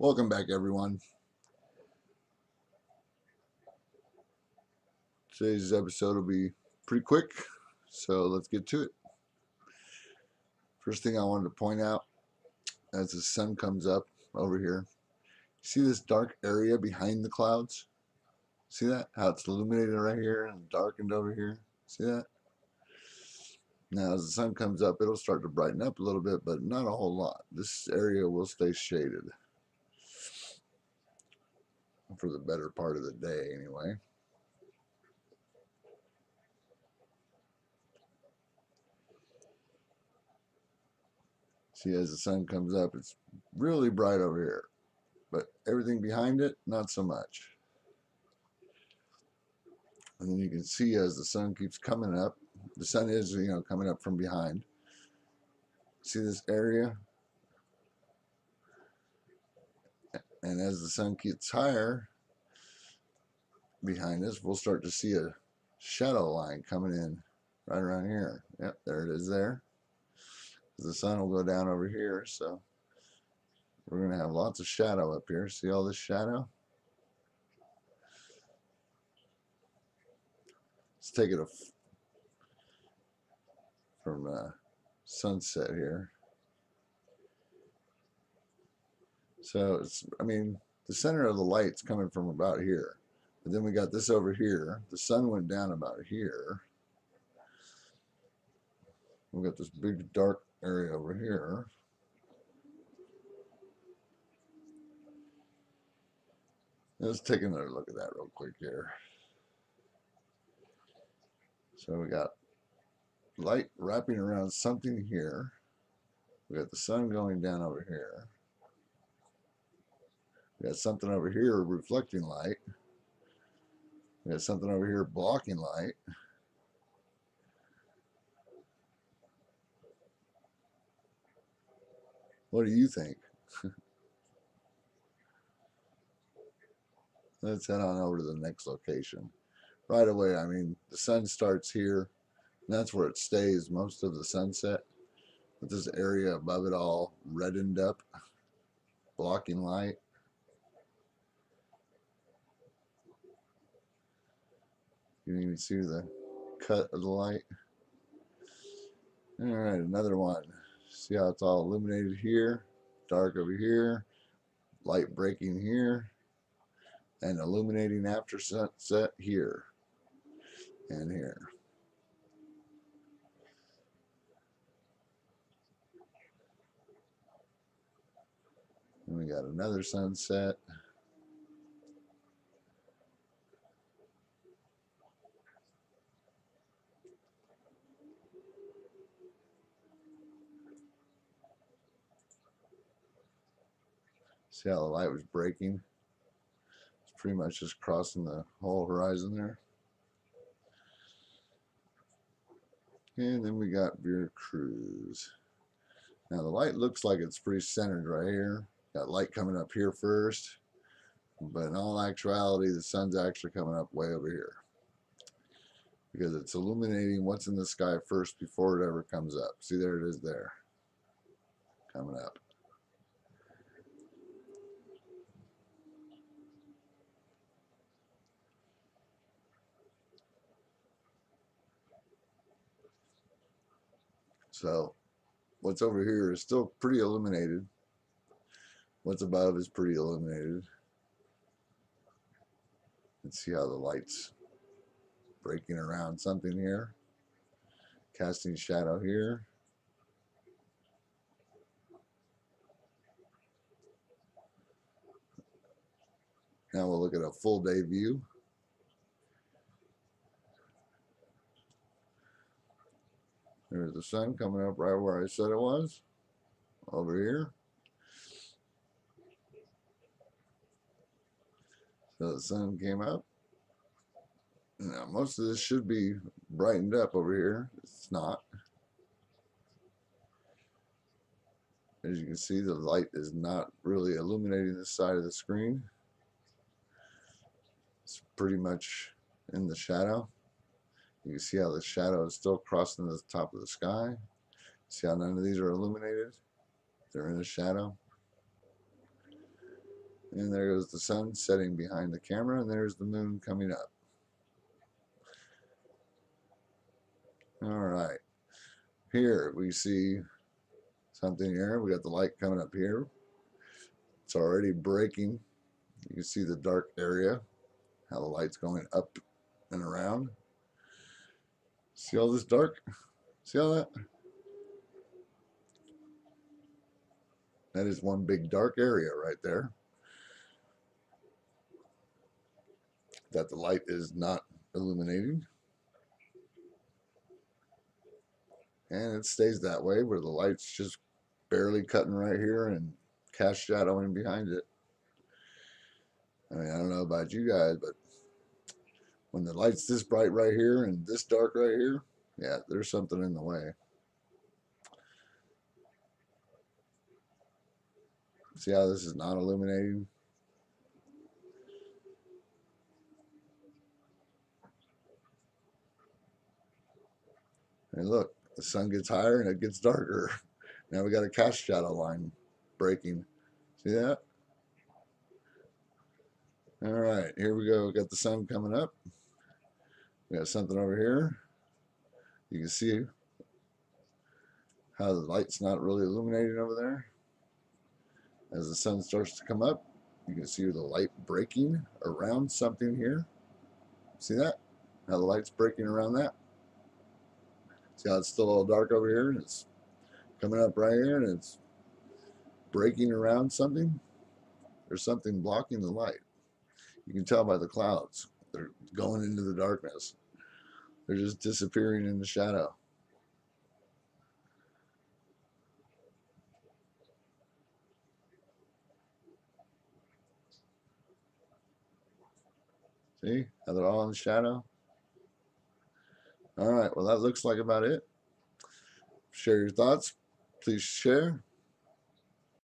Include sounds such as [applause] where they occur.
Welcome back, everyone. Today's episode will be pretty quick, so let's get to it. First thing I wanted to point out as the sun comes up over here, see this dark area behind the clouds? See that? How it's illuminated right here and darkened over here? See that? Now, as the sun comes up, it'll start to brighten up a little bit, but not a whole lot. This area will stay shaded for the better part of the day, anyway. See, as the sun comes up, it's really bright over here, but everything behind it, not so much. And then you can see as the sun keeps coming up, the sun is, you know, coming up from behind. See this area? And as the sun gets higher behind us, we'll start to see a shadow line coming in right around here. Yep, there it is there. The sun will go down over here, so we're to have lots of shadow up here. See all this shadow? Let's take it from uh, sunset here. So it's, I mean, the center of the light's coming from about here. But then we got this over here. The sun went down about here. We've got this big dark area over here. Let's take another look at that real quick here. So we got light wrapping around something here. We got the sun going down over here. We got something over here reflecting light. We got something over here blocking light. What do you think? [laughs] Let's head on over to the next location. Right away, I mean, the sun starts here. And that's where it stays most of the sunset. With this area above it all reddened up, [laughs] blocking light. You can even see the cut of the light. Alright, another one. See how it's all illuminated here, dark over here, light breaking here, and illuminating after sunset here and here. And we got another sunset. See how the light was breaking? It's pretty much just crossing the whole horizon there. And then we got Veracruz. Now the light looks like it's pretty centered right here. Got light coming up here first. But in all actuality, the sun's actually coming up way over here. Because it's illuminating what's in the sky first before it ever comes up. See, there it is there. Coming up. So what's over here is still pretty illuminated. What's above is pretty illuminated. Let's see how the light's breaking around something here. Casting shadow here. Now we'll look at a full day view. There's the sun coming up right where I said it was. Over here. So the sun came up. Now most of this should be brightened up over here. It's not. As you can see, the light is not really illuminating this side of the screen. It's pretty much in the shadow. You can see how the shadow is still crossing the top of the sky. See how none of these are illuminated? They're in a shadow. And there goes the sun setting behind the camera, and there's the moon coming up. All right. Here we see something here. We got the light coming up here. It's already breaking. You can see the dark area, how the light's going up and around. See all this dark? See all that? That is one big dark area right there. That the light is not illuminating. And it stays that way where the light's just barely cutting right here and cast shadowing behind it. I mean, I don't know about you guys, but when the light's this bright right here and this dark right here, yeah, there's something in the way. See how this is not illuminating? And look, the sun gets higher and it gets darker. [laughs] Now we got a cast shadow line breaking. See that? All right, here we go. Got the sun coming up. We got something over here. You can see how the light's not really illuminating over there. As the sun starts to come up, you can see the light breaking around something here. See that? How the light's breaking around that. See how it's still a little dark over here and it's coming up right here and it's breaking around something. There's something blocking the light. You can tell by the clouds. They're going into the darkness. They're just disappearing in the shadow. See how they're all in the shadow? All right, well, that looks like about it. Share your thoughts. Please share.